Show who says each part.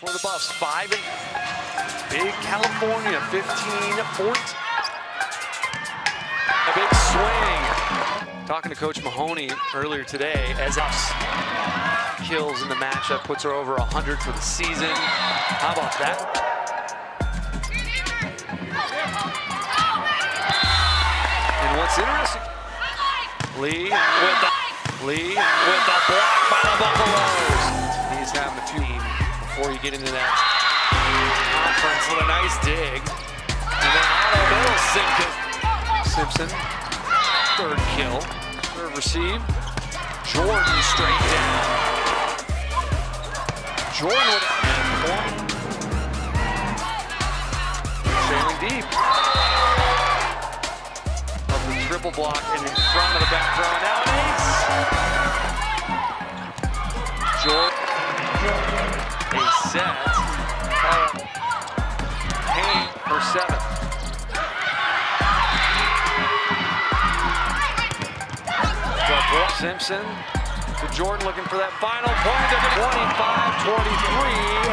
Speaker 1: for the Buffs. Five and big California, 15 14. A big swing. Talking to Coach Mahoney earlier today as Buffs kills in the matchup, puts her over 100 for the season. How about that? And what's interesting, Lee with the Lee with the block by the Buffaloes. Before you get into that conference with a nice dig. And then Simpson. Simpson, third kill. Receive. Jordan straight down. Jordan with Sailing deep. Of the triple block and in front of the back throw. Now an a set. Uh, Payne for seven. Simpson to Jordan looking for that final point. 25-23 takes it